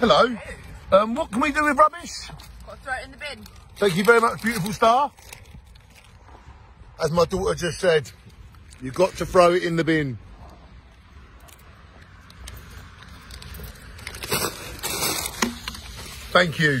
Hello. Um, what can we do with rubbish? Got to throw it in the bin. Thank you very much, beautiful Star. As my daughter just said, you've got to throw it in the bin. Thank you.